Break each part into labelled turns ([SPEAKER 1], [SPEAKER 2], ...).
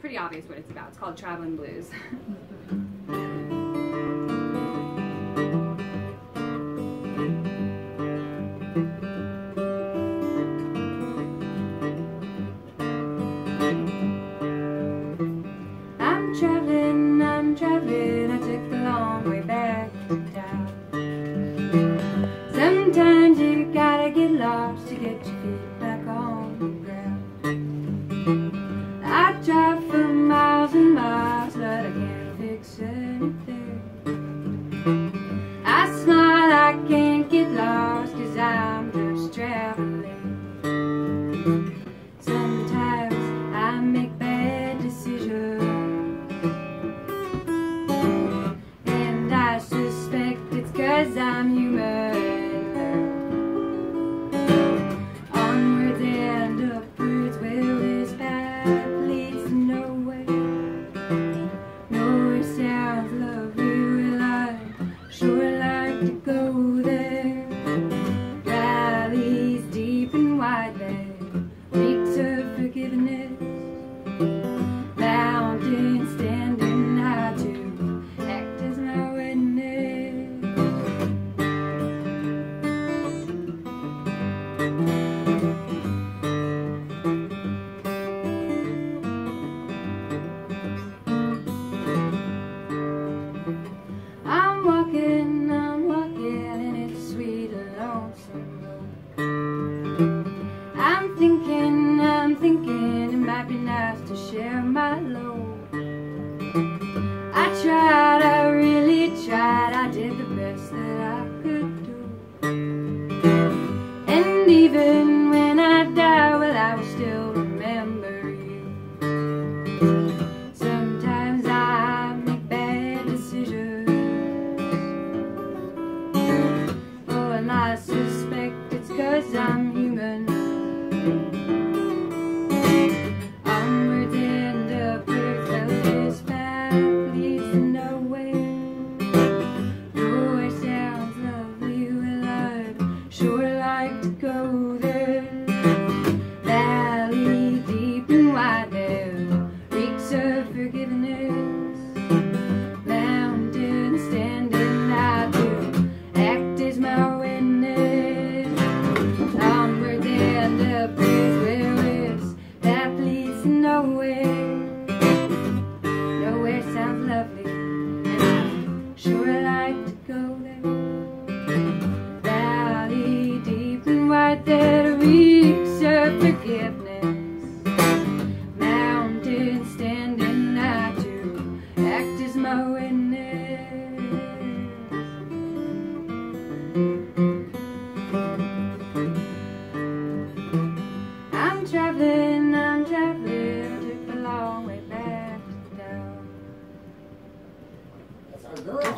[SPEAKER 1] pretty obvious what it's about. It's called Traveling Blues. I'm traveling, I'm traveling, I took the long way back to town. Sometimes you gotta get lost to get your feet because I'm human. to share my load. is where is that leads nowhere. Nowhere sounds lovely, and I sure like to go there. Valley deep and wide there.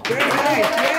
[SPEAKER 2] Very nice. Yeah.